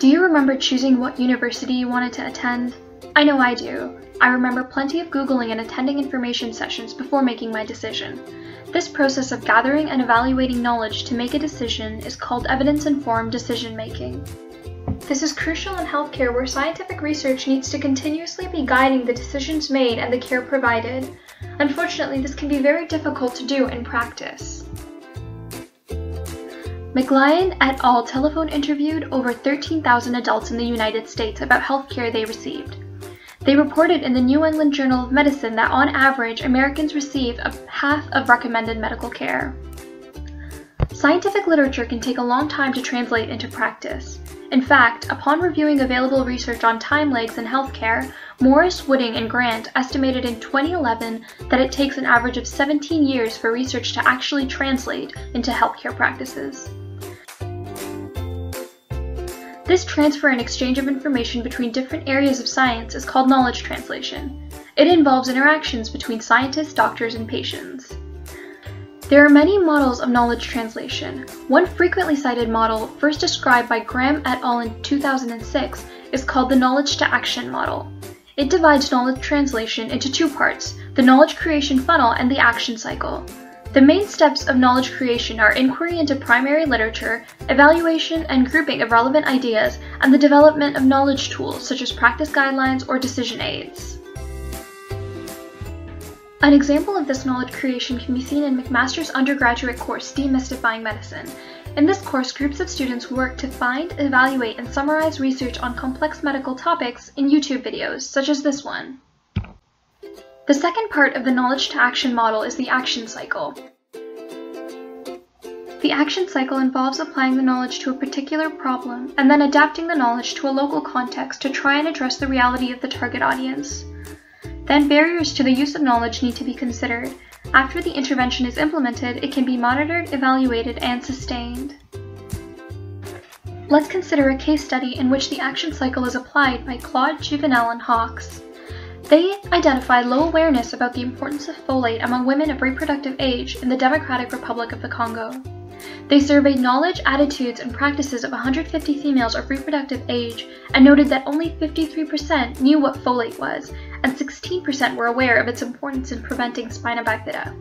Do you remember choosing what university you wanted to attend? I know I do. I remember plenty of Googling and attending information sessions before making my decision. This process of gathering and evaluating knowledge to make a decision is called evidence-informed decision making. This is crucial in healthcare where scientific research needs to continuously be guiding the decisions made and the care provided. Unfortunately, this can be very difficult to do in practice. McGlynn et al. telephone interviewed over 13,000 adults in the United States about healthcare they received. They reported in the New England Journal of Medicine that on average, Americans receive a half of recommended medical care. Scientific literature can take a long time to translate into practice. In fact, upon reviewing available research on time lags in healthcare, Morris, Wooding, and Grant estimated in 2011 that it takes an average of 17 years for research to actually translate into healthcare practices. This transfer and exchange of information between different areas of science is called knowledge translation. It involves interactions between scientists, doctors, and patients. There are many models of knowledge translation. One frequently cited model, first described by Graham et al. in 2006, is called the knowledge to action model. It divides knowledge translation into two parts, the knowledge creation funnel and the action cycle. The main steps of knowledge creation are inquiry into primary literature, evaluation and grouping of relevant ideas, and the development of knowledge tools such as practice guidelines or decision aids. An example of this knowledge creation can be seen in McMaster's undergraduate course, Demystifying Medicine. In this course, groups of students work to find, evaluate, and summarize research on complex medical topics in YouTube videos, such as this one. The second part of the knowledge to action model is the action cycle. The action cycle involves applying the knowledge to a particular problem and then adapting the knowledge to a local context to try and address the reality of the target audience. Then barriers to the use of knowledge need to be considered. After the intervention is implemented, it can be monitored, evaluated, and sustained. Let's consider a case study in which the action cycle is applied by Claude Juvenal and Hawkes. They identified low awareness about the importance of folate among women of reproductive age in the Democratic Republic of the Congo. They surveyed knowledge, attitudes, and practices of 150 females of reproductive age and noted that only 53% knew what folate was, and 16% were aware of its importance in preventing spina bifida.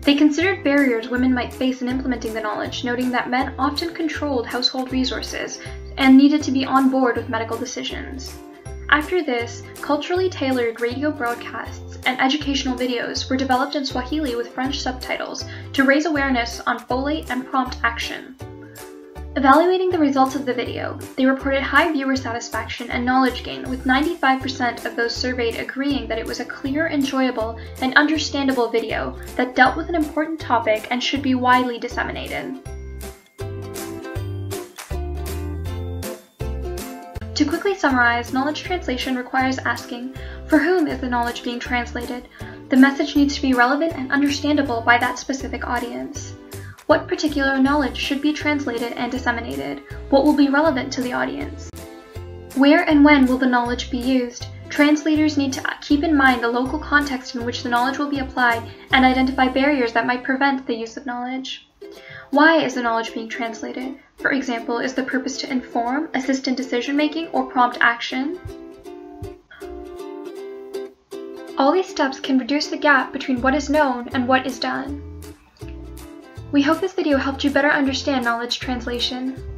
They considered barriers women might face in implementing the knowledge, noting that men often controlled household resources and needed to be on board with medical decisions. After this, culturally tailored radio broadcasts and educational videos were developed in Swahili with French subtitles to raise awareness on folate and prompt action. Evaluating the results of the video, they reported high viewer satisfaction and knowledge gain, with 95% of those surveyed agreeing that it was a clear, enjoyable, and understandable video that dealt with an important topic and should be widely disseminated. To quickly summarize, knowledge translation requires asking, for whom is the knowledge being translated? The message needs to be relevant and understandable by that specific audience. What particular knowledge should be translated and disseminated? What will be relevant to the audience? Where and when will the knowledge be used? Translators need to keep in mind the local context in which the knowledge will be applied and identify barriers that might prevent the use of knowledge. Why is the knowledge being translated? For example, is the purpose to inform, assist in decision making, or prompt action? All these steps can reduce the gap between what is known and what is done. We hope this video helped you better understand knowledge translation.